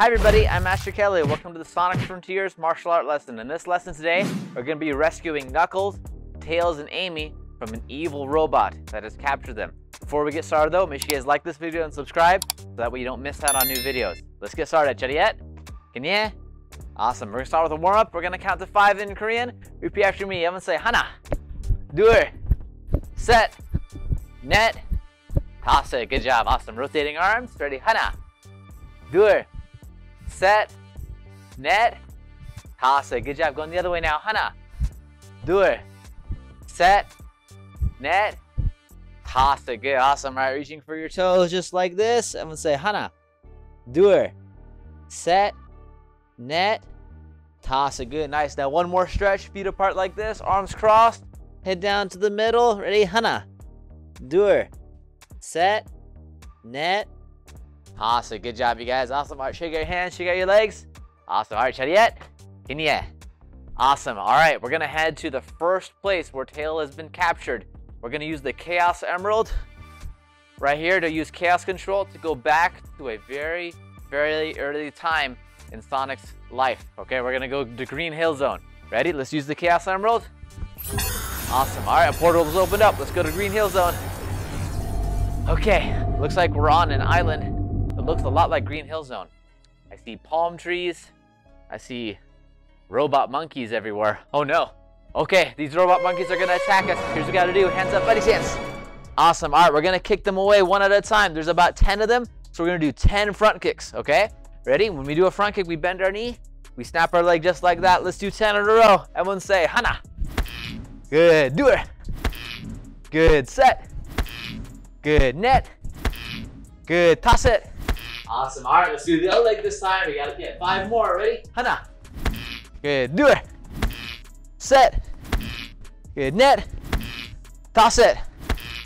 Hi everybody, I'm Master Kelly. Welcome to the Sonic Frontiers martial art lesson. In this lesson today, we're gonna to be rescuing Knuckles, Tails, and Amy from an evil robot that has captured them. Before we get started though, make sure you guys like this video and subscribe so that way you don't miss out on new videos. Let's get started. Ready yet? Can ya? Awesome. We're gonna start with a warm-up. We're gonna count to five in Korean. Repeat after me. I'm gonna say Hana, Doer, Set, Net, Tase. Good job. Awesome. Rotating arms. Ready? Hana, Doer set, net, Hasa. Good job. Going the other way now. Hana. Do it. Set, net, Hasa. Good. Awesome. All right. Reaching for your toes just like this. I'm going to say Hana. Do it. Set, net, Tasa. Good. Nice. Now one more stretch. Feet apart like this. Arms crossed. Head down to the middle. Ready? Hana. Do it. Set, net, Awesome. Good job, you guys. Awesome. All right, shake your hands, shake out your legs. Awesome. All right, chariot. Kenya. Awesome. All right, we're to head to the first place where Tail has been captured. We're to use the Chaos Emerald right here to use Chaos Control to go back to a very, very early time in Sonic's life. Okay, we're to go to Green Hill Zone. Ready? Let's use the Chaos Emerald. Awesome. All right, a portal is opened up. Let's go to Green Hill Zone. Okay, looks like we're on an island looks a lot like Green Hill Zone. I see palm trees. I see robot monkeys everywhere. Oh no. Okay, these robot monkeys are gonna attack us. Here's what we gotta do. Hands up, buddy hands. Awesome. All right, we're gonna kick them away one at a time. There's about 10 of them, so we're gonna do 10 front kicks, okay? Ready? When we do a front kick, we bend our knee, we snap our leg just like that. Let's do 10 in a row. Everyone say, Hana. Good, do it. Good, set. Good, net. Good, toss it. Awesome. All right, let's do the other leg this time. We gotta get five more. Ready? Hana. Good. Do it. Set. Good. Net. Toss it.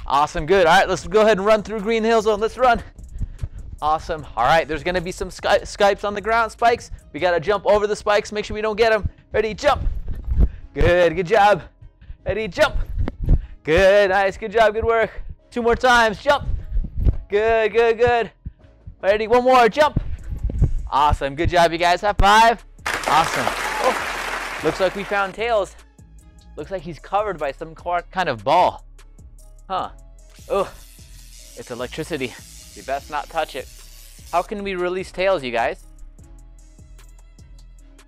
Awesome. Good. All right, let's go ahead and run through Green Hill Zone. Let's run. Awesome. All right, there's gonna be some Skypes on the ground, spikes. We gotta jump over the spikes. Make sure we don't get them. Ready? Jump. Good. Good job. Ready? Jump. Good. Nice. Good job. Good work. Two more times. Jump. Good. Good. Good. Ready? One more. Jump. Awesome. Good job, you guys. High five. Awesome. Oh, looks like we found Tails. Looks like he's covered by some kind of ball. Huh. Oh, it's electricity. We best not touch it. How can we release Tails, you guys?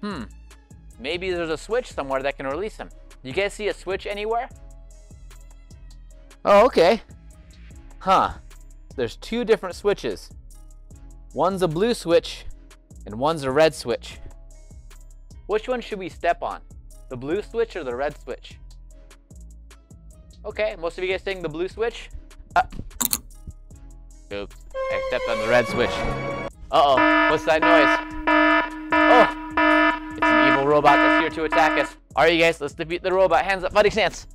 Hmm. Maybe there's a switch somewhere that can release him. You guys see a switch anywhere? Oh, okay. Huh. There's two different switches. One's a blue switch and one's a red switch. Which one should we step on? The blue switch or the red switch? Okay, most of you guys saying the blue switch? Uh, oops, I stepped on the red switch. Uh-oh, what's that noise? Oh, it's an evil robot that's here to attack us. All right, you guys, let's defeat the robot. Hands up, fighting stance.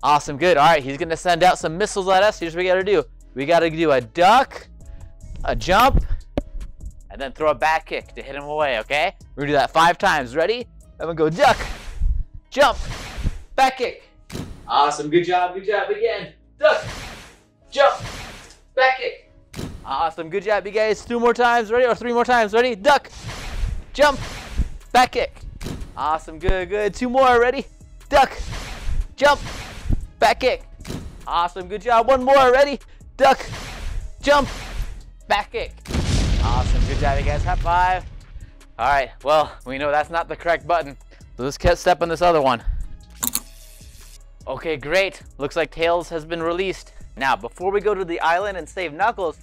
Awesome, good. All right, he's gonna send out some missiles at us. Here's what we gotta do. We gotta do a duck, a jump, and then throw a back kick to hit him away, okay? We're gonna do that five times. Ready? I'm gonna go duck, jump, back kick. Awesome, good job, good job again. Duck, jump, back kick. Awesome, good job, you guys. Two more times, ready? Or three more times, ready? Duck, jump, back kick. Awesome, good, good. Two more, ready? Duck, jump, back kick. Awesome, good job. One more, ready? Duck, jump, back kick. Good job, you guys. High five. All right, well, we know that's not the correct button. So let's get step on this other one. Okay, great. Looks like Tails has been released. Now, before we go to the island and save Knuckles,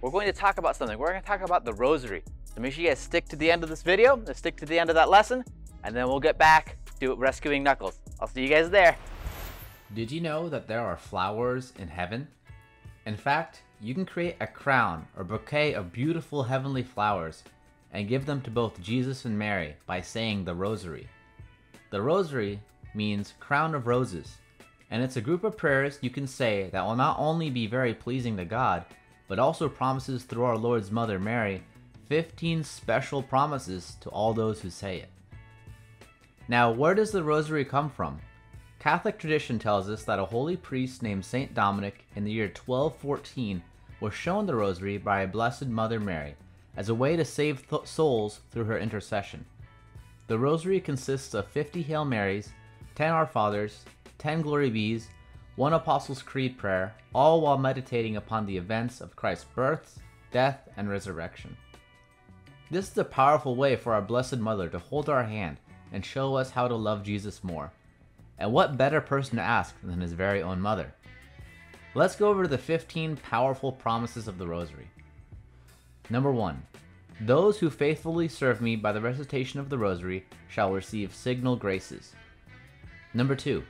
we're going to talk about something. We're going to talk about the rosary. So make sure you guys stick to the end of this video, stick to the end of that lesson, and then we'll get back to rescuing Knuckles. I'll see you guys there. Did you know that there are flowers in heaven? In fact, you can create a crown or bouquet of beautiful heavenly flowers and give them to both Jesus and Mary by saying the Rosary. The Rosary means crown of roses, and it's a group of prayers you can say that will not only be very pleasing to God, but also promises through our Lord's Mother Mary 15 special promises to all those who say it. Now, where does the Rosary come from? Catholic tradition tells us that a holy priest named Saint Dominic in the year 1214 was shown the rosary by a Blessed Mother Mary, as a way to save th- souls through her intercession. The rosary consists of 50 Hail Marys, 10 Our Fathers, 10 Glory Be's, one Apostles' Creed prayer, all while meditating upon the events of Christ's birth, death, and resurrection. This is a powerful way for our Blessed Mother to hold our hand and show us how to love Jesus more. And what better person to ask than his very own mother? Let's go over the 15 powerful promises of the Rosary. Number 1. Those who faithfully serve me by the recitation of the Rosary shall receive signal graces. Number 2.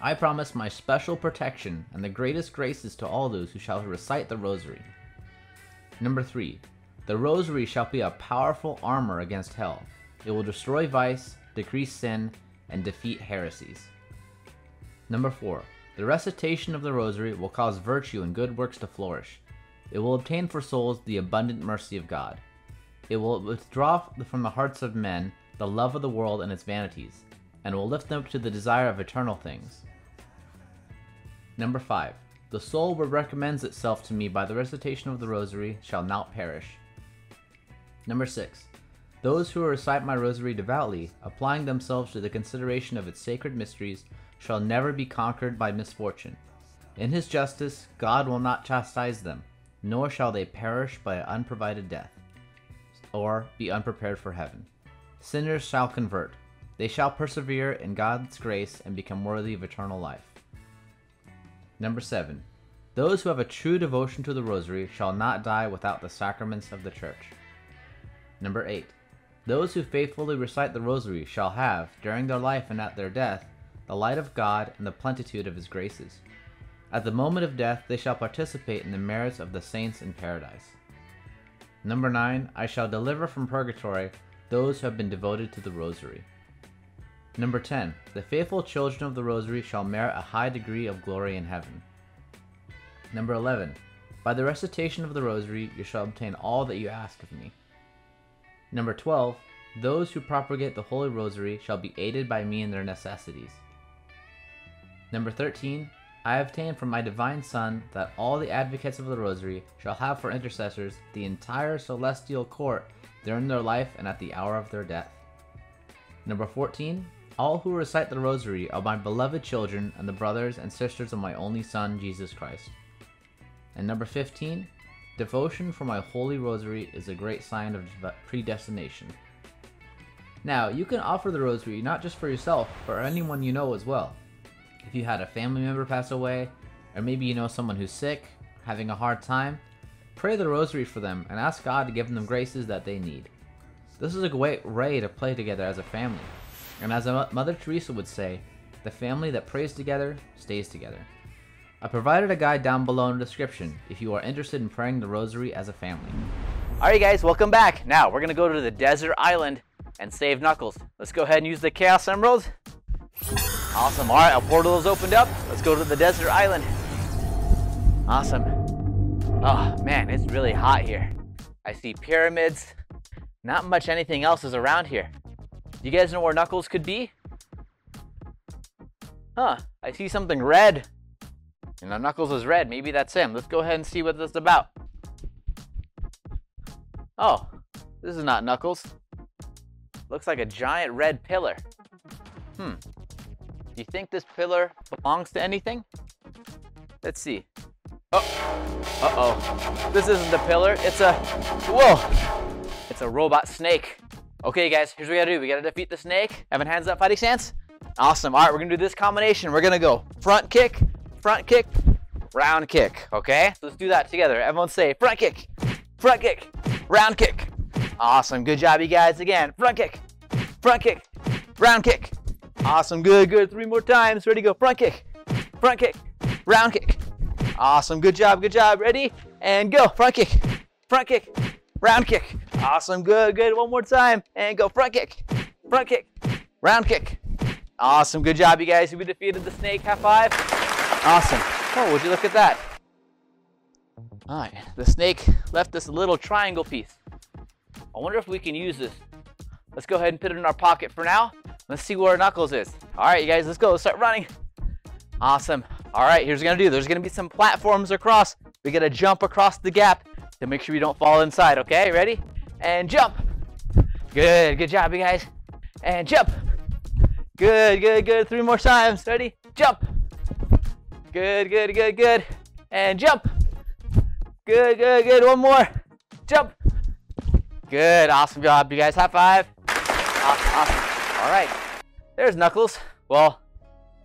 I promise my special protection and the greatest graces to all those who shall recite the Rosary. Number 3. The Rosary shall be a powerful armor against hell. It will destroy vice, decrease sin, and defeat heresies. Number 4. The recitation of the Rosary will cause virtue and good works to flourish. It will obtain for souls the abundant mercy of God. It will withdraw from the hearts of men the love of the world and its vanities, and will lift them up to the desire of eternal things. Number 5. The soul which recommends itself to me by the recitation of the Rosary shall not perish. Number 6. Those who recite my Rosary devoutly, applying themselves to the consideration of its sacred mysteries, shall never be conquered by misfortune. In his justice, God will not chastise them, nor shall they perish by unprovided death, or be unprepared for heaven. Sinners shall convert. They shall persevere in God's grace and become worthy of eternal life. Number 7. Those who have a true devotion to the Rosary shall not die without the sacraments of the Church. Number 8. Those who faithfully recite the Rosary shall have, during their life and at their death, the light of God and the plenitude of His graces. At the moment of death, they shall participate in the merits of the saints in paradise. Number 9. I shall deliver from purgatory those who have been devoted to the Rosary. Number 10. The faithful children of the Rosary shall merit a high degree of glory in heaven. Number 11. By the recitation of the Rosary, you shall obtain all that you ask of me. Number 12. Those who propagate the Holy Rosary shall be aided by me in their necessities. Number 13. I obtain from my divine Son that all the advocates of the Rosary shall have for intercessors the entire celestial court during their life and at the hour of their death. Number 14. All who recite the Rosary are my beloved children and the brothers and sisters of my only Son, Jesus Christ. And number 15. Devotion for my Holy Rosary is a great sign of predestination. Now, you can offer the Rosary not just for yourself, but for anyone you know as well. If you had a family member pass away, or maybe you know someone who's sick, having a hard time, pray the Rosary for them and ask God to give them graces that they need. This is a great way to play together as a family. And as Mother Teresa would say, the family that prays together stays together. I provided a guide down below in the description if you are interested in praying the rosary as a family. Alright guys, welcome back. Now we're gonna go to the desert island and save Knuckles. Let's go ahead and use the Chaos Emeralds. Awesome, alright, our portal is opened up. Let's go to the desert island. Awesome. Oh man, it's really hot here. I see pyramids. Not much anything else is around here. Do you guys know where Knuckles could be? Huh, I see something red. You know, Knuckles is red. Maybe that's him. Let's go ahead and see what this is about. Oh, this is not Knuckles. Looks like a giant red pillar. Hmm. Do you think this pillar belongs to anything? Let's see. Oh, uh-oh. This isn't the pillar. It's a, whoa. It's a robot snake. Okay, guys, here's what we gotta do. We gotta defeat the snake. Having hands up fighting stance. Awesome. All right, we're gonna do this combination. We're gonna go front kick, front kick, round kick. Okay, so let's do that together. Everyone say front kick, front kick, round kick. Awesome. Good job, you guys. Again, front kick, front kick, round kick. Awesome. Good, good. Three more times. Ready, go. Front kick, front kick, round kick. Awesome. Good job, good job. Ready, and go. Front kick, front kick, round kick. Awesome, good, good. One more time, and go front kick, front kick, round kick. Awesome, good job, you guys. We defeated the snake. High five. Awesome. Oh, would you look at that? All right, the snake left us a little triangle piece. I wonder if we can use this. Let's go ahead and put it in our pocket for now. Let's see where our Knuckles is. All right, you guys, let's go. Let's start running. Awesome. All right, here's what we're gonna do. There's gonna be some platforms across. We gotta jump across the gap to make sure we don't fall inside, okay? Ready? And jump. Good, good job, you guys. And jump. Good, good, good. Three more times. Ready? Jump. Good, good, good, good. And jump. Good, good, good. One more. Jump. Good, awesome job, you guys. High five. Awesome, awesome. All right, there's Knuckles. Well,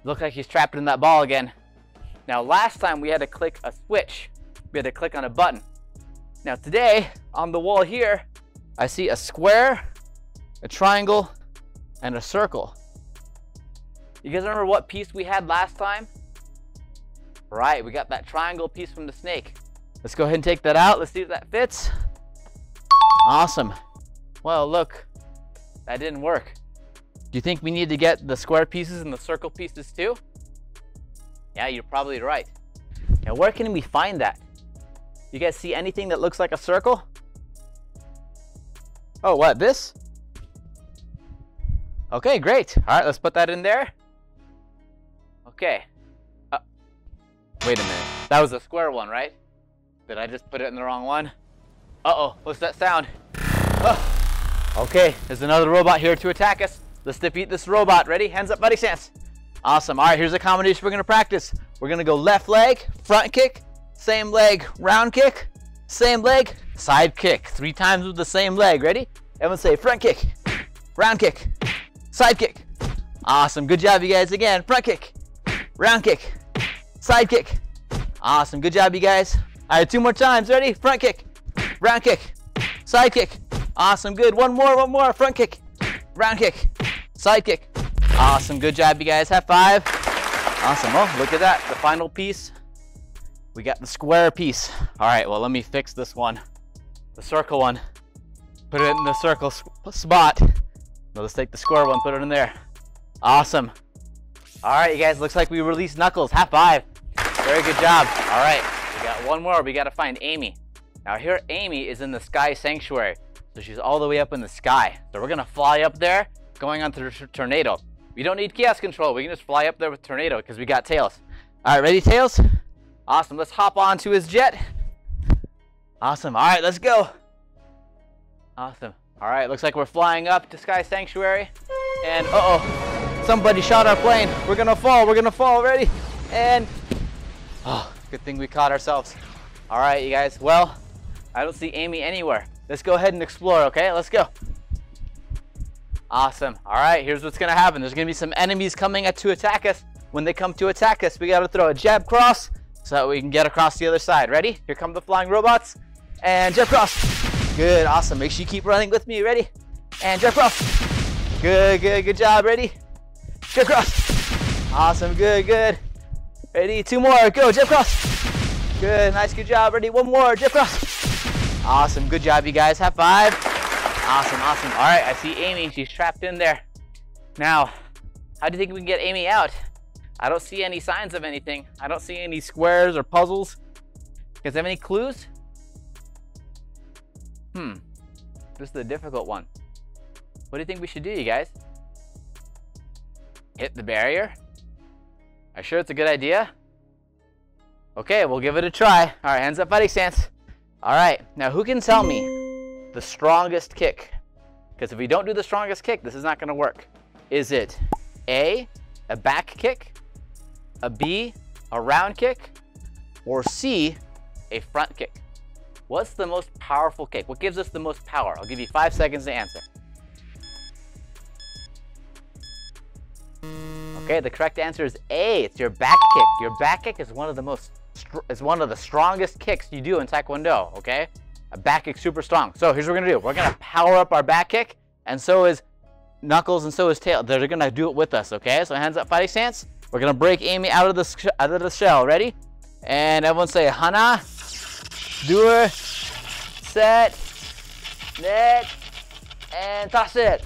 look like he's trapped in that ball again. Now, last time we had to click a switch. We had to click on a button. Now today, on the wall here, I see a square, a triangle, and a circle. You guys remember what piece we had last time? Right, we got that triangle piece from the snake. Let's go ahead and take that out. Let's see if that fits. Awesome. Well, look, that didn't work. Do you think we need to get the square pieces and the circle pieces too? Yeah, you're probably right. Now, where can we find that? You guys see anything that looks like a circle? Oh, what, this? Okay, great. All right, let's put that in there. Okay. Uh, wait a minute. That was a square one, right? Did I just put it in the wrong one? Uh-oh, what's that sound? Oh. Okay, there's another robot here to attack us. Let's defeat this robot. Ready? Hands up, buddy stance. Awesome. All right, here's a combination we're gonna practice. We're gonna go left leg, front kick, same leg, round kick, same leg, side kick. Three times with the same leg. Ready? Everyone say front kick, round kick, side kick. Awesome. Good job, you guys. Again, front kick, round kick, side kick. Awesome. Good job, you guys. All right, two more times. Ready? Front kick, round kick, side kick. Awesome. Good. One more, one more. Front kick, round kick, side kick. Awesome. Good job, you guys. High five. Awesome. Oh, look at that. The final piece. We got the square piece. All right, well, let me fix this one. The circle one. Put it in the circle spot. Now let's take the square one, put it in there. Awesome. All right, you guys, looks like we released Knuckles. High five. Very good job. All right, we got one more. We got to find Amy. Now here, Amy is in the Sky Sanctuary. So she's all the way up in the sky. So we're to fly up there, going on to tornado. We don't need chaos control. We can just fly up there with tornado because we got Tails. All right, ready, Tails? Awesome. Let's hop onto his jet. Awesome. All right, let's go. Awesome. All right, looks like we're flying up to Sky Sanctuary. And uh-oh, somebody shot our plane. We're gonna fall, we're gonna fall, ready? And, oh, good thing we caught ourselves. All right, you guys, well, I don't see Amy anywhere. Let's go ahead and explore, okay? Let's go. Awesome. All right, here's what's gonna happen. There's gonna be some enemies coming to attack us. When they come to attack us, we gotta throw a jab cross so that we can get across the other side. Ready? Here come the flying robots. And jab cross. Good, awesome. Make sure you keep running with me. Ready? And jab cross. Good, good, good job. Ready? Jab cross. Awesome, good, good. Ready? Two more. Go, jab cross. Good, nice, good job. Ready? One more. Jab cross. Awesome, good job, you guys. Have five. Awesome, awesome. All right, I see Amy. She's trapped in there. Now, how do you think we can get Amy out? I don't see any signs of anything. I don't see any squares or puzzles. You guys have any clues? Hmm, this is a difficult one. What do you think we should do, you guys? Hit the barrier? Are you sure it's a good idea? Okay, we'll give it a try. All right, hands up fighting stance. All right, now who can tell me the strongest kick? Because if we don't do the strongest kick, this is not gonna work. Is it A, a back kick, a B, a round kick, or C, a front kick? What's the most powerful kick? What gives us the most power? I'll give you five seconds to answer. Okay, the correct answer is A. It's your back kick. Your back kick is one of the most is one of the strongest kicks you do in Taekwondo. Okay, a back kick super strong. So here's what we're gonna do. We're gonna power up our back kick, and so is Knuckles and so is Tail. They're gonna do it with us. Okay, so hands up, fighting stance. We're gonna break Amy out of the out of the shell. Ready? And everyone say Hana, Dur, Set, Net, and toss it.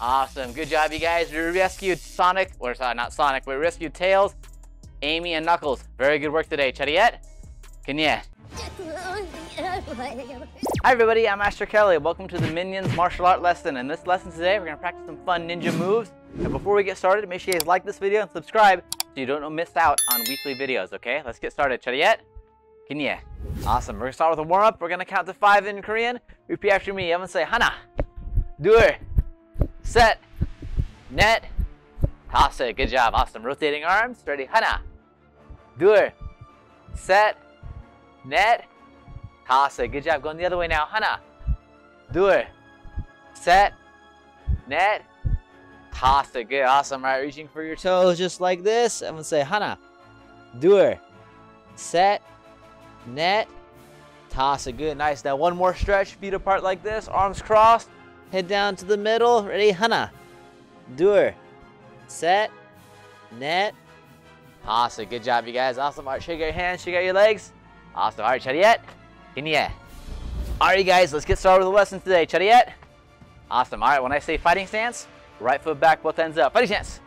Awesome. Good job, you guys. We rescued Sonic, or sorry, not Sonic, we rescued Tails, Amy and Knuckles. Very good work today. Chariette, Kanye. Hi everybody, I'm Master Kelly. Welcome to the Minions Martial Art Lesson. In this lesson today, we're gonna practice some fun ninja moves. And before we get started, make sure you guys like this video and subscribe so you don't miss out on weekly videos, okay? Let's get started. Chariette, Kanye. Awesome, we're gonna start with a warm-up. We're gonna count to five in Korean. Repeat after me. I'm gonna say, Hana, Doer, Set, Net, Toss it. Good job. Awesome. Rotating arms. Ready. Hana. Dur. Set. Net. Toss it. Good job. Going the other way now. Hana. Dur. Set. Net. Toss it. Good. Awesome. All right. Reaching for your toes just like this. I'm going to say Hana. Dur. Set. Net. Toss it. Good. Nice. Now one more stretch. Feet apart like this. Arms crossed. Head down to the middle. Ready. Hana. Dur set, net. Awesome, good job, you guys. Awesome, all right, shake out your hands, shake out your legs. Awesome, all right, Chariot, in. All right, you guys, let's get started with the lesson today, Chariot. Awesome, all right, when I say fighting stance, right foot back, both ends up, fighting stance.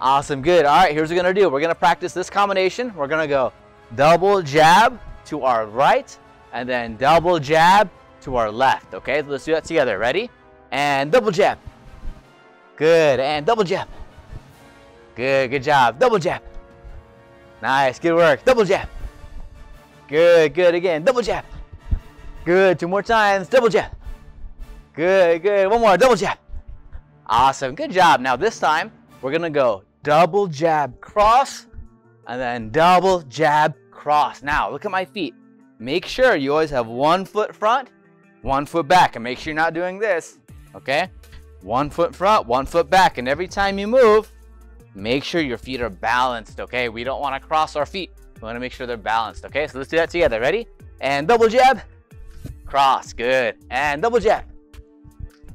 Awesome, good, all right, here's what we're gonna do. We're gonna practice this combination. We're gonna go double jab to our right, and then double jab to our left, okay? Let's do that together, ready? And double jab. Good, and double jab. Good. Good job. Double jab. Nice. Good work. Double jab. Good. Good. Again. Double jab. Good. Two more times. Double jab. Good. Good. One more. Double jab. Awesome. Good job. Now this time we're gonna go double jab cross and then double jab cross. Now look at my feet. Make sure you always have one foot front, one foot back, and make sure you're not doing this. Okay? One foot front, one foot back, and every time you move, make sure your feet are balanced. Okay? We don't want to cross our feet. We want to make sure they're balanced. Okay? So let's do that together. Ready? And double jab, cross. Good. And double jab,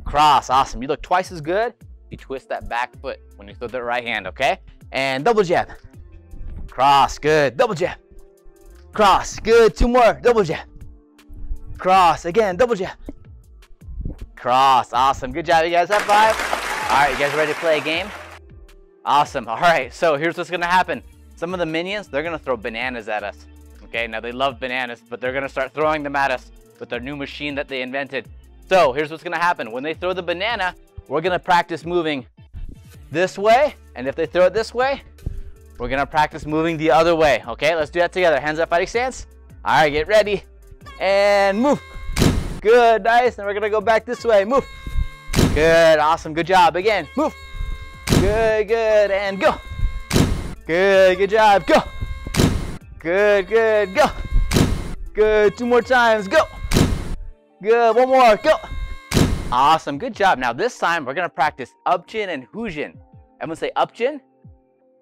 cross. Awesome. You look twice as good. You twist that back foot when you throw that right hand. Okay? And double jab, cross. Good. Double jab, cross. Good. Two more. Double jab, cross. Again. Double jab, cross. Awesome. Good job, you guys. High five. All right, you guys ready to play a game? Awesome. All right, so here's what's gonna happen. Some of the minions, they're gonna throw bananas at us. Okay, now they love bananas, but they're gonna start throwing them at us with their new machine that they invented. So here's what's gonna happen. When they throw the banana, we're gonna practice moving this way, and if they throw it this way, we're gonna practice moving the other way. Okay, let's do that together. Hands up, fighting stance. All right, get ready, and move. Good, nice. And we're gonna go back this way. Move. Good, awesome, good job. Again, move. Good, good, and go. Good, good job. Go. Good, good, go. Good, two more times. Go. Good, one more. Go. Awesome, good job. Now this time we're gonna practice upjin and hujin. Everyone say upjin.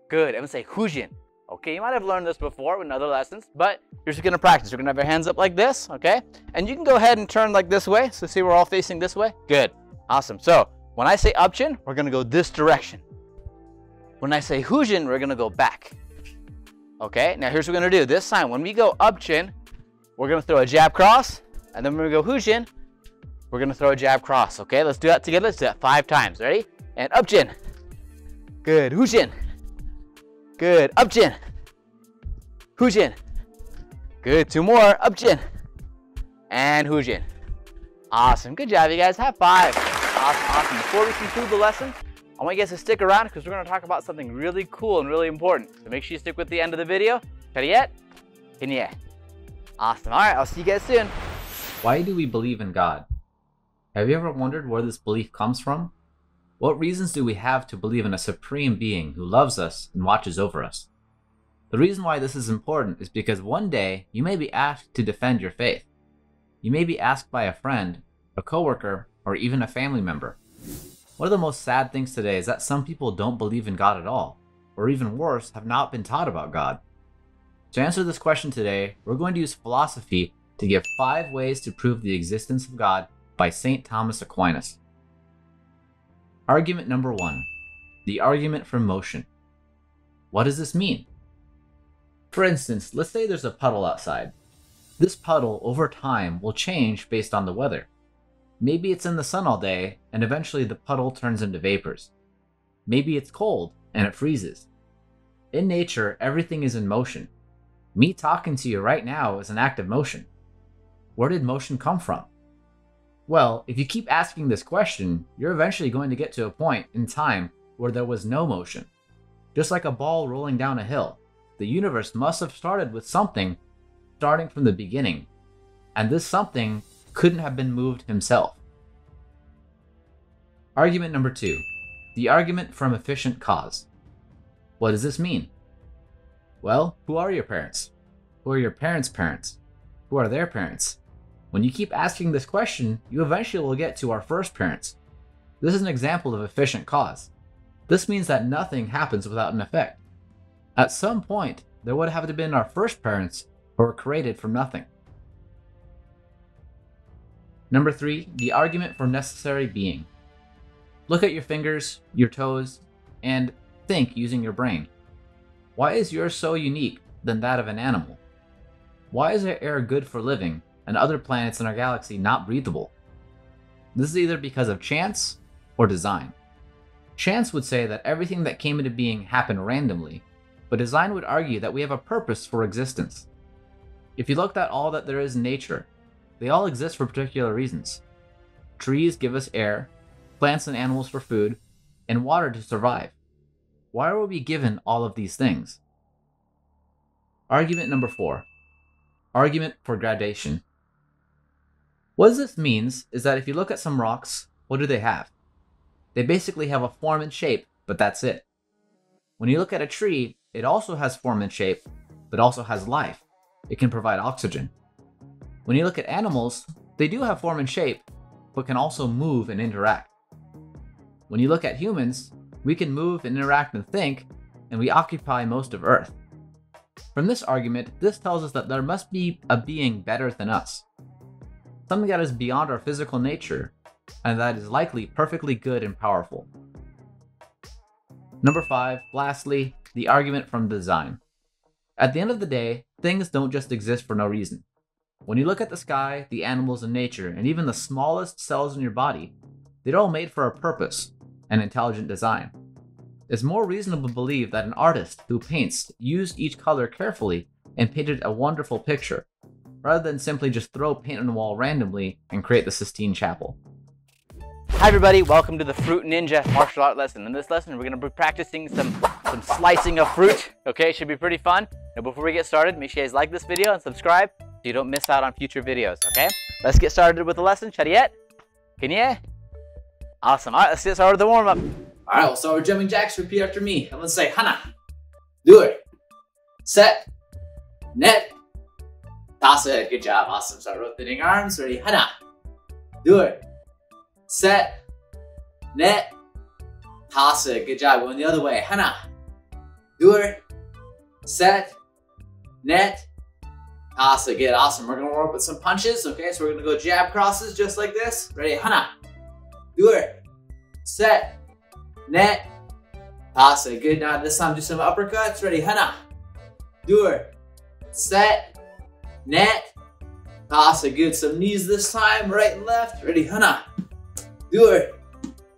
Good. Everyone say hujin. Okay, you might have learned this before in other lessons, but you're just gonna practice. You're gonna have your hands up like this, okay? And you can go ahead and turn like this way. So see we're all facing this way. Good. Awesome. So when I say upchin, we're gonna go this direction. When I say hujin, we're gonna go back. Okay, now here's what we're gonna do. This time, when we go upchin, we're gonna throw a jab cross, and then when we go hujin, we're gonna throw a jab cross. Okay, let's do that together. Let's do that five times. Ready? And upchin, Good. Hujin. Good. upchin, Hujin. Good. Two more. upchin, And hujin. Awesome. Good job, you guys. High five. Awesome. Awesome. Before we conclude the lesson, I want you guys to stick around because we're going to talk about something really cool and really important. So make sure you stick with the end of the video. Chariet? Hinya. Awesome. All right. I'll see you guys soon. Why do we believe in God? Have you ever wondered where this belief comes from? What reasons do we have to believe in a supreme being who loves us and watches over us? The reason why this is important is because one day you may be asked to defend your faith. You may be asked by a friend, a coworker, or even a family member. One of the most sad things today is that some people don't believe in God at all, or even worse, have not been taught about God. To answer this question today, we're going to use philosophy to give five ways to prove the existence of God by St. Thomas Aquinas. Argument number one the argument for motion. What does this mean? For instance, let's say there's a puddle outside. This puddle, over time, will change based on the weather. Maybe it's in the sun all day, and eventually the puddle turns into vapors. Maybe it's cold, and it freezes. In nature, everything is in motion. Me talking to you right now is an act of motion. Where did motion come from? Well, if you keep asking this question, you're eventually going to get to a point in time where there was no motion. Just like a ball rolling down a hill, the universe must have started with something starting from the beginning, and this something couldn't have been moved himself. Argument number two the argument from efficient cause. What does this mean? Well, who are your parents? Who are your parents' parents? Who are their parents? When you keep asking this question, you eventually will get to our first parents. This is an example of efficient cause. This means that nothing happens without an effect. At some point, there would have to been our first parents who were created from nothing. Number three, the argument for necessary being. Look at your fingers, your toes, and think using your brain. Why is yours so unique than that of an animal? Why is our air good for living and other planets in our galaxy not breathable? This is either because of chance or design. Chance would say that everything that came into being happened randomly, but design would argue that we have a purpose for existence. If you looked at all that there is in nature, they all exist for particular reasons. Trees give us air, plants and animals for food, and water to survive. Why were we given all of these things? Argument number four Argument for gradation. What this means is that if you look at some rocks, what do they have? They basically have a form and shape, but that's it. When you look at a tree, it also has form and shape, but also has life. It can provide oxygen. When you look at animals, they do have form and shape, but can also move and interact. When you look at humans, we can move and interact and think, and we occupy most of Earth. From this argument, this tells us that there must be a being better than us. Something that is beyond our physical nature, and that is likely perfectly good and powerful. Number 5, lastly, the argument from design. At the end of the day, things don't just exist for no reason. When you look at the sky, the animals in nature, and even the smallest cells in your body, they're all made for a purpose and intelligent design. It's more reasonable to believe that an artist who paints used each color carefully and painted a wonderful picture, rather than simply just throw paint on the wall randomly and create the Sistine Chapel. Hi everybody, welcome to the Fruit Ninja martial art lesson. In this lesson, we're gonna be practicing some, some slicing of fruit. Okay, it should be pretty fun. Now before we get started, make sure you guys like this video and subscribe so you don't miss out on future videos, okay? Let's get started with the lesson. Chariot, can you? Awesome, all right, let's get started with the warm-up. All right, we'll start with jumping jacks. Repeat after me. I'm gonna say Hana. Do it. Set. Net. Toss it. Good job. Awesome. Start rotating arms. Ready. Hana. Do it set, net, toss it. Good job. Going the other way. Hana. Do it. Set, net, it. Good. Awesome. We're to warm up with some punches. Okay, so we're to go jab crosses just like this. Ready? Hana. Do it. Set, net, it. Good. Now this time do some uppercuts. Ready? Hana. Do it. Set, net, it. Good. Some knees this time. Right and left. Ready? Hana. Do it.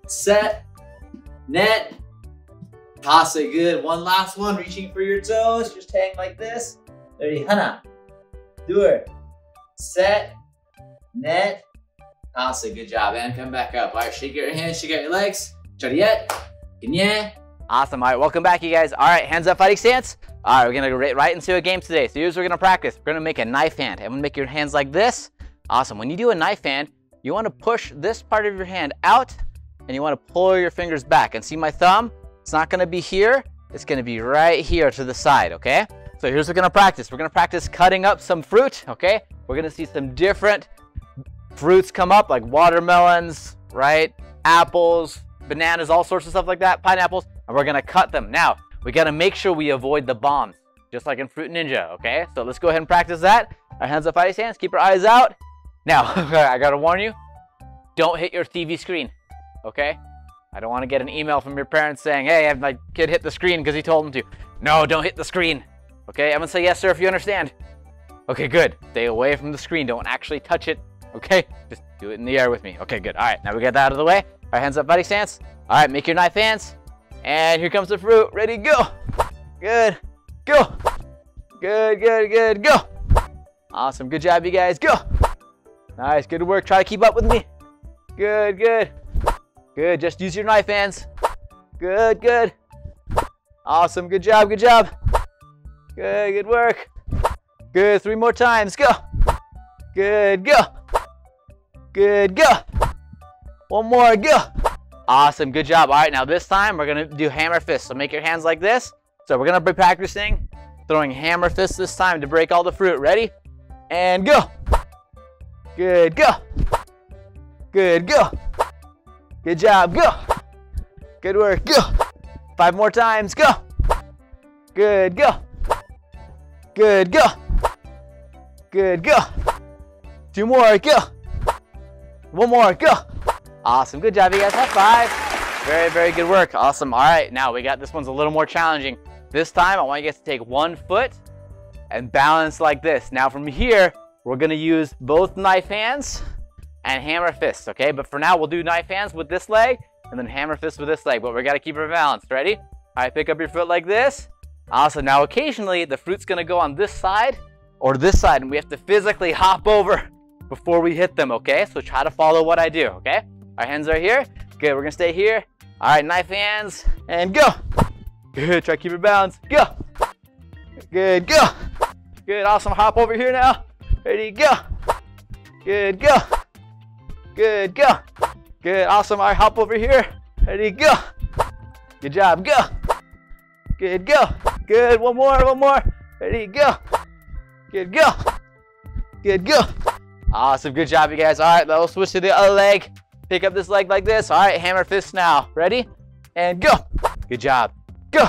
Set. Net. It good. One last one. Reaching for your toes. Just hang like this. Ready? Hana. Do it. Set. Net. Awesome. Good job, man. come back up. All right, shake your hands, shake your legs. Chariot. Kenya. Awesome. All right, welcome back, you guys. All right, hands up fighting stance. All right, we're gonna go right, into a game today. So here's what we're gonna practice. We're gonna make a knife hand. I'm gonna make your hands like this. Awesome. When you do a knife hand, you want to push this part of your hand out and you want to pull your fingers back. And see my thumb? It's not going to be here. It's going to be right here to the side, okay? So here's what we're to practice. We're to practice cutting up some fruit, okay? We're to see some different fruits come up like watermelons, right? Apples, bananas, all sorts of stuff like that, pineapples, and we're to cut them. Now, we got to make sure we avoid the bombs, just like in Fruit Ninja, okay? So let's go ahead and practice that. Our hands up, fighting hands. Keep our eyes out. Now, I gotta warn you, don't hit your TV screen, okay? I don't want to get an email from your parents saying, hey, my kid hit the screen because he told him to. No, don't hit the screen, okay? I'm gonna say yes, sir, if you understand. Okay, good. Stay away from the screen. Don't actually touch it, okay? Just do it in the air with me. Okay, good. All right, now we got that out of the way. All right, hands up, buddy stance. All right, make your knife hands. And here comes the fruit. Ready, go. Good. Go. Good, good, good, go. Awesome. Good job, you guys. Go. Nice, good work. Try to keep up with me. Good, good. Good, just use your knife hands. Good, good. Awesome, good job, good job. Good, good work. Good, three more times, go. Good, go. Good, go. One more, go. Awesome, good job. All right, now this time we're gonna do hammer fist. So make your hands like this. So we're gonna be practicing throwing hammer fists this time to break all the fruit. Ready? And go. Good, go. Good, go. Good job, go. Good work, go. Five more times, go. Good, go. Good, go. Good, go. Two more, go. One more, go. Awesome, good job, you guys. High five. Very, very good work. Awesome. All right, now we got this one's a little more challenging. This time, I want you guys to take one foot and balance like this. Now from here, we're gonna use both knife hands and hammer fists, okay? But for now, we'll do knife hands with this leg and then hammer fists with this leg, but we gotta keep our balance, Ready? All right, pick up your foot like this. Ah, awesome, now occasionally the fruit's gonna go on this side or this side and we have to physically hop over before we hit them, okay? So try to follow what I do, okay? Our hands are here. Good, we're gonna stay here. All right, knife hands and go. Good, try to keep your balance. Go. Good, go. Good, awesome. Hop over here now. Ready, go. Good, go. Good, go. Good, awesome. All right, hop over here. Ready, go. Good job, go. Good, go. Good, one more, one more. Ready, go. Good, go. Good, go. Awesome, good job, you guys. All right, let's switch to the other leg. Pick up this leg like this. All right, hammer fist now. Ready? And go. Good job. Go.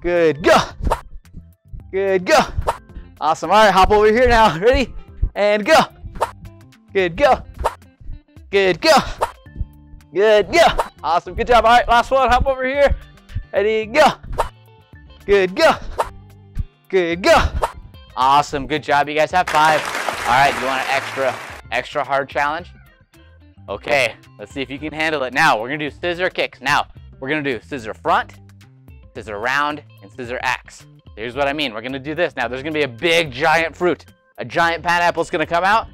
Good, go. Good, go. Awesome. All right, hop over here now. Ready? And go. Good, go. Good, go. Good, go. Awesome. Good job. All right, last one. Hop over here. Ready, go. Good, go. Good, go. Awesome. Good job. You guys have five. All right, you want an extra, extra hard challenge? Okay, let's see if you can handle it. Now, we're gonna do scissor kicks. Now, we're gonna do scissor front, scissor round, and scissor axe. Here's what I mean. We're gonna do this. Now, there's gonna be a big, giant fruit. A giant pineapple's gonna come out.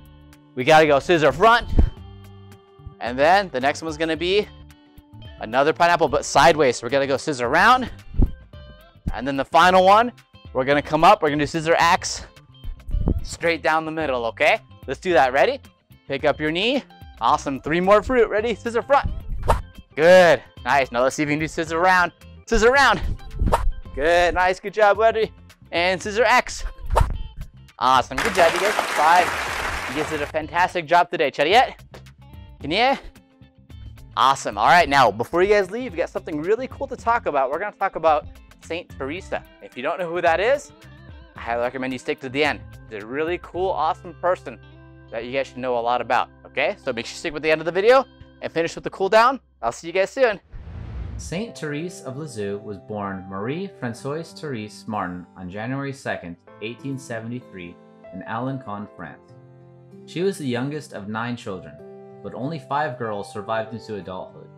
We gotta go scissor front, and then the next one's gonna be another pineapple, but sideways. So we're gonna go scissor round, and then the final one, we're gonna come up, we're gonna do scissor axe, straight down the middle, okay? Let's do that. Ready? Pick up your knee. Awesome. Three more fruit. Ready? Scissor front. Good. Nice. Now let's see if you can do scissor round. Scissor round. Good. Nice. Good job, buddy. And scissor X. Awesome. Good job, you guys. Five. You guys did a fantastic job today. Chariot? Can you? Awesome. All right. Now, before you guys leave, we got something really cool to talk about. We're to talk about St. Teresa. If you don't know who that is, I highly recommend you stick to the end. She's a really cool, awesome person that you guys should know a lot about. Okay, so make sure you stick with the end of the video and finish with the cool down. I'll see you guys soon. Saint Therese of Lisieux was born Marie Françoise Therese Martin on January 2nd, 1873, in Alencon, France. She was the youngest of nine children, but only five girls survived into adulthood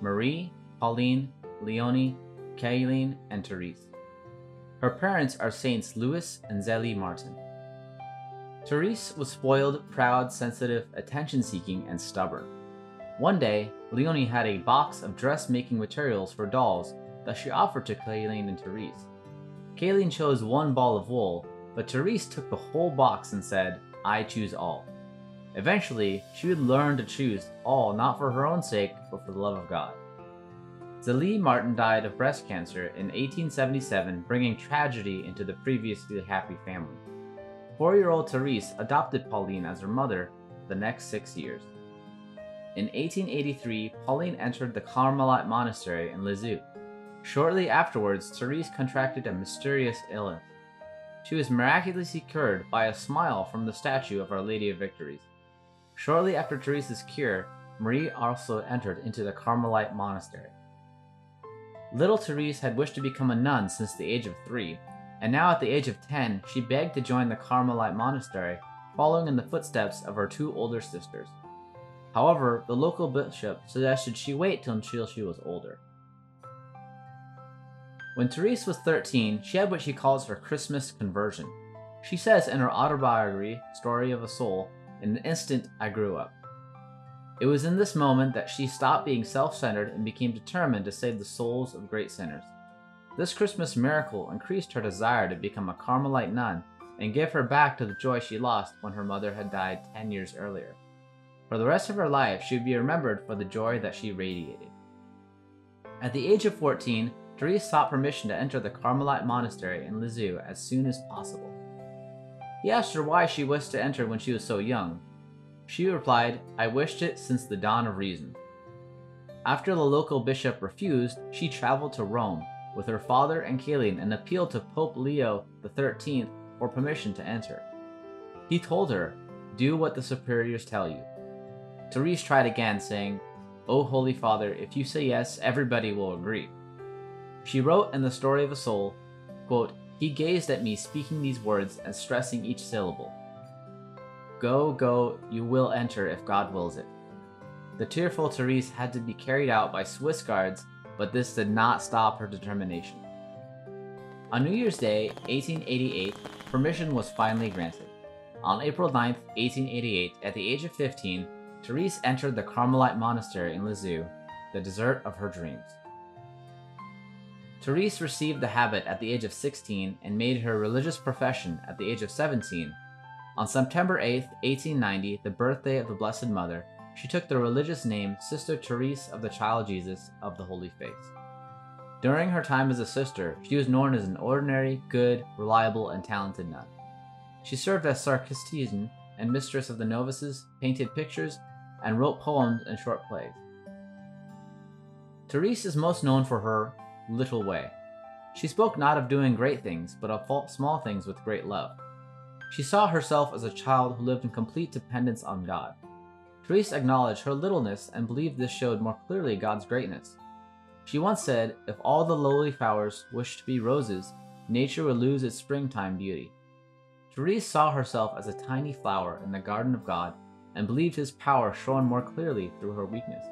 Marie, Pauline, Leonie, Céline, and Therese. Her parents are Saints Louis and Zélie Martin. Therese was spoiled, proud, sensitive, attention seeking, and stubborn. One day, Leonie had a box of dressmaking materials for dolls that she offered to Céline and Therese. Céline chose one ball of wool, but Therese took the whole box and said, I choose all. Eventually, she would learn to choose all not for her own sake, but for the love of God. Zélie Martin died of breast cancer in 1877, bringing tragedy into the previously happy family. Four year old Therese adopted Pauline as her mother the next six years. In 1883, Pauline entered the Carmelite monastery in Lisieux. Shortly afterwards, Therese contracted a mysterious illness. She was miraculously cured by a smile from the statue of Our Lady of Victories. Shortly after Therese's cure, Marie also entered into the Carmelite monastery. Little Therese had wished to become a nun since the age of three, and now at the age of 10, she begged to join the Carmelite monastery, following in the footsteps of her two older sisters. However, the local bishop suggested she wait until she was older. When Therese was 13, she had what she calls her Christmas conversion. She says in her autobiography, Story of a Soul, in an instant I grew up. It was in this moment that she stopped being self centered and became determined to save the souls of great sinners. This Christmas miracle increased her desire to become a Carmelite nun and give her back to the joy she lost when her mother had died 10 years earlier. For the rest of her life, she would be remembered for the joy that she radiated. At the age of 14, Therese sought permission to enter the Carmelite monastery in Lisieux as soon as possible. He asked her why she wished to enter when she was so young. She replied, I wished it since the dawn of reason. After the local bishop refused, she traveled to Rome with her father and Céline and appealed to Pope Leo XIII for permission to enter. He told her, Do what the superiors tell you. Therese tried again, saying, O Holy Father, if you say yes, everybody will agree. She wrote in The Story of a Soul, quote, He gazed at me speaking these words and stressing each syllable. Go, go, you will enter if God wills it. The tearful Therese had to be carried out by Swiss guards, but this did not stop her determination. On New Year's Day, 1888, permission was finally granted. On April 9, 1888, at the age of 15, Therese entered the Carmelite monastery in Lisieux, the desert of her dreams. Therese received the habit at the age of 16 and made her religious profession at the age of 17. On September 8, 1890, the birthday of the Blessed Mother, she took the religious name Sister Therese of the Child Jesus of the Holy Face. During her time as a sister, she was known as an ordinary, good, reliable, and talented nun. She served as sacristan and mistress of the novices, painted pictures, and wrote poems and short plays. Therese is most known for her little way. She spoke not of doing great things, but of small things with great love. She saw herself as a child who lived in complete dependence on God. Therese acknowledged her littleness and believed this showed more clearly God's greatness. She once said, If all the lowly flowers wished to be roses, nature would lose its springtime beauty. Therese saw herself as a tiny flower in the garden of God and believed his power shone more clearly through her weakness.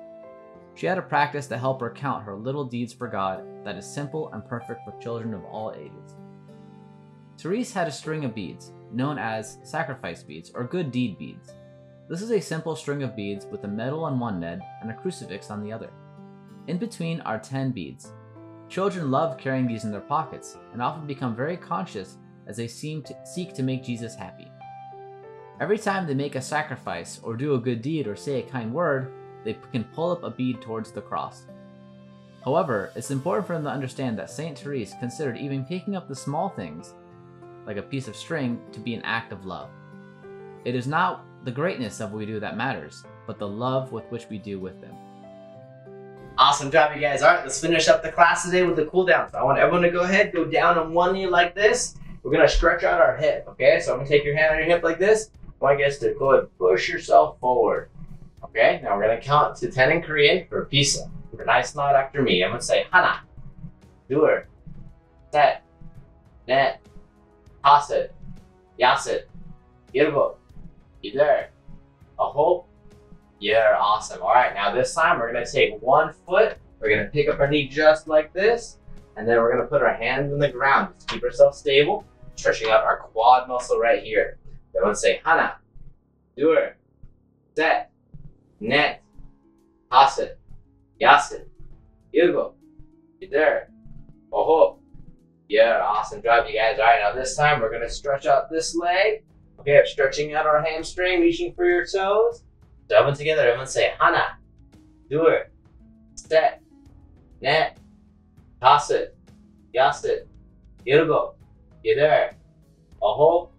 She had a practice to help her count her little deeds for God that is simple and perfect for children of all ages. Therese had a string of beads, known as sacrifice beads or good deed beads. This is a simple string of beads with a medal on one end and a crucifix on the other. In between are 10 beads. Children love carrying these in their pockets and often become very conscious as they seem to seek to make Jesus happy. Every time they make a sacrifice or do a good deed or say a kind word, they can pull up a bead towards the cross. However, it's important for them to understand that St. Therese considered even picking up the small things, like a piece of string, to be an act of love. It is not the greatness of what we do that matters, but the love with which we do with them. Awesome job, you guys. All right, let's finish up the class today with the cool down. So I want everyone to go ahead, go down on one knee like this. We're gonna stretch out our hip, okay? So I'm gonna take your hand on your hip like this. I want you guys to go ahead push yourself forward. Okay, now we're gonna count to 10 in Korean for pisa. For a nice nod after me, I'm gonna say hana, dur, set, net, Hasid, Yasid, Yirbuk, you there? A hope? Yeah, awesome. All right, now this time we're gonna take one foot, we're gonna pick up our knee just like this, and then we're gonna put our hands on the ground to keep ourselves stable, stretching out our quad muscle right here. Everyone say Hana, doer, Set, Net, Hasid, Yasid, Ilgo, Yider, Oho, yeah, awesome job, you guys. All right, now this time we're gonna stretch out this leg. Okay, stretching out our hamstring, reaching for your toes. So everyone together, everyone say Hana, do it, Step. net, toss it, yas it, go. you there, aho.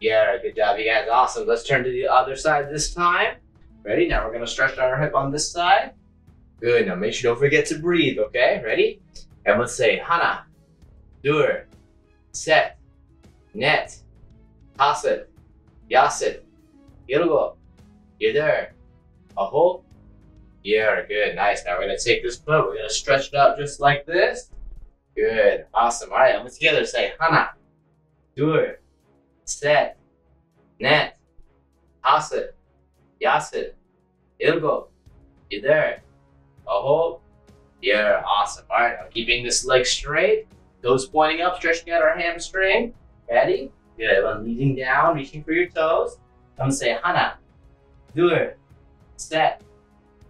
Yeah, good job, you guys. Awesome. Let's turn to the other side this time. Ready? Now we're gonna stretch out our hip on this side. Good. Now make sure you don't forget to breathe. Okay? Ready? Everyone say Hana. Dur, Set, Net, Hasset, Yaset, Ilgo, Yeder, Aho. Yeah, good, nice. Now we're gonna take this foot, we're gonna stretch it out just like this. Good, awesome. All right, let's together say Hana, Dur, Set, Net, Hasset, Yaset, Ilgo, Yeder, Aho. Yeah, awesome. All right, I'm keeping this leg straight. Toes pointing up, stretching out our hamstring. Ready? Good. One leaning down, reaching for your toes. Come say hana, dur, set,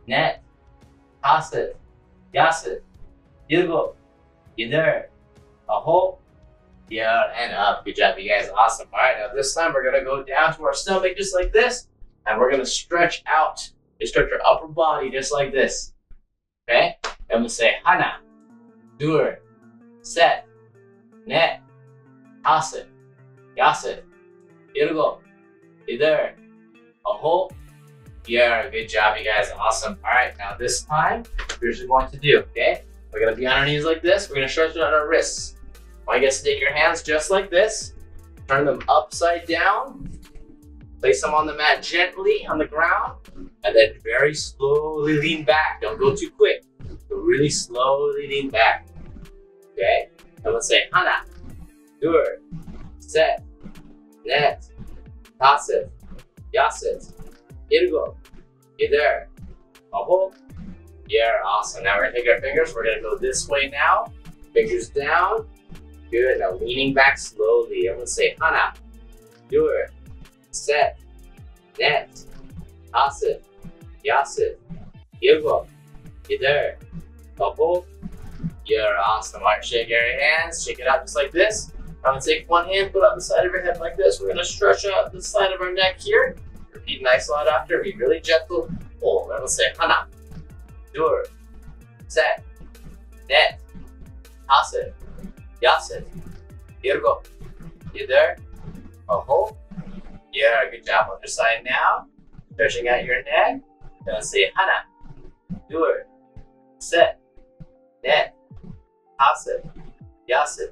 net, hasit, yasit, Yugo, yider, aho, yeah, and up. Good job, you guys. Awesome. All right, now this time we're going to go down to our stomach just like this, and we're going to stretch out. Just stretch our upper body just like this. Okay? And we say hana, dur, set, net, hasit, yasit, irgo, ider, aho. Yeah, good job, you guys. Awesome. All right, now this time, here's what we're going to do, okay? We're gonna be on our knees like this. We're gonna stretch out our wrists. I guess take your hands just like this, turn them upside down, place them on the mat gently on the ground, and then very slowly lean back. Don't go too quick, but really slowly lean back. Okay? And let's say Hana, Dur, Set, Net, Tasit, Yasit, Irgo, Ider, Aho. Yeah, awesome. Now we're gonna take our fingers, we're gonna go this way now. Fingers down, Good. Now leaning back slowly. I'm gonna say Hana, Dur, Set, Net, Asit, Yasit, Yugo, Ider, Couple. You're awesome. All right, shake your hands. Shake it out just like this. I'm gonna take one hand, put it on the side of your head like this. We're gonna stretch out the side of our neck here. Repeat nice loud after. Be really gentle. I'm gonna say Hana, Dur, Set, Net, Asit, Yasin. Virgo. You there? Oh, yeah, good job. Other side now. Stretching out your neck. Now say Hana. It. Set. Net. Hasid. Yasin.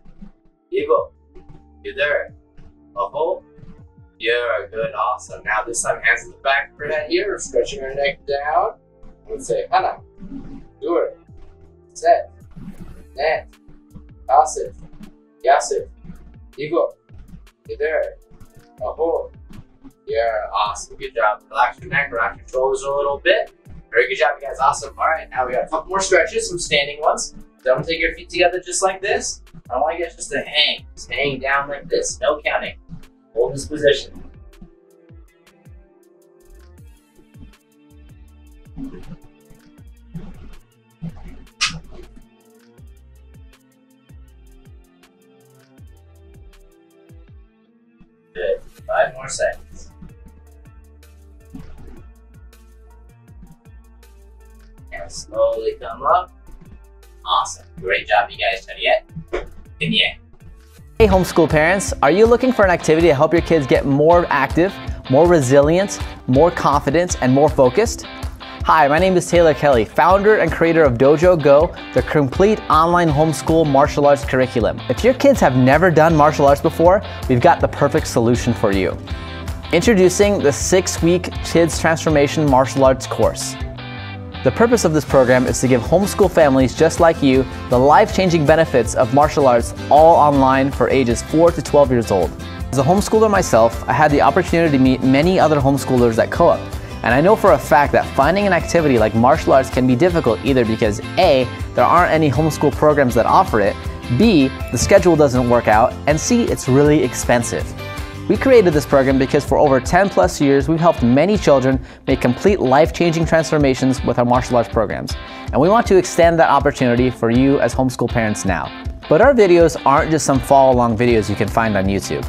Virgo. You there? Oh, yeah, good, awesome. Now this time, hands in the back your head here, stretching your neck down. And say Hana. It. Set. Net. Asif, Yasif, Igor, you there? Aho. Yeah, awesome. Good job. Relax your neck, relax your shoulders a little bit. Very good job, you guys. Awesome. All right, now we got a couple more stretches, some standing ones. Don't take your feet together just like this. I want you guys just to hang. Just hang down like this. No counting. Hold this position. Good. Five more seconds. And slowly come up. Awesome. Great job, you guys. Ready yet? Continue. Hey homeschool parents, are you looking for an activity to help your kids get more active, more resilient, more confident, and more focused? Hi, my name is Taylor Kelly, founder and creator of Dojo Go, the complete online homeschool martial arts curriculum. If your kids have never done martial arts before, we've got the perfect solution for you. Introducing the six-week Kids Transformation Martial Arts course. The purpose of this program is to give homeschool families just like you the life-changing benefits of martial arts all online for ages 4 to 12 years old. As a homeschooler myself, I had the opportunity to meet many other homeschoolers at co-op and I know for a fact that finding an activity like martial arts can be difficult either because A, there aren't any homeschool programs that offer it, B, the schedule doesn't work out, and C, it's really expensive. We created this program because for over 10 plus years, we've helped many children make complete life-changing transformations with our martial arts programs. And we want to extend that opportunity for you as homeschool parents now. But our videos aren't just some follow-along videos you can find on YouTube.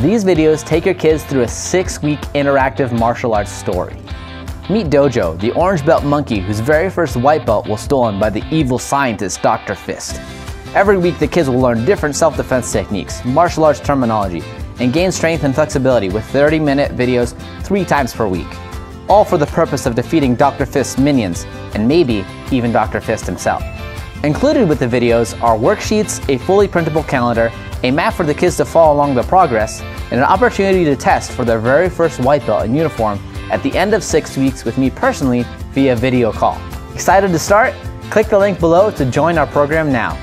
These videos take your kids through a six-week interactive martial arts story. Meet Dojo, the orange belt monkey whose very first white belt was stolen by the evil scientist Dr. Fist. Every week the kids will learn different self-defense techniques, martial arts terminology, and gain strength and flexibility with 30-minute videos three times per week. All for the purpose of defeating Dr. Fist's minions, and maybe even Dr. Fist himself. Included with the videos are worksheets, a fully printable calendar, a map for the kids to follow along their progress, and an opportunity to test for their very first white belt in uniform at the end of six weeks with me personally via video call. Excited to start? Click the link below to join our program now.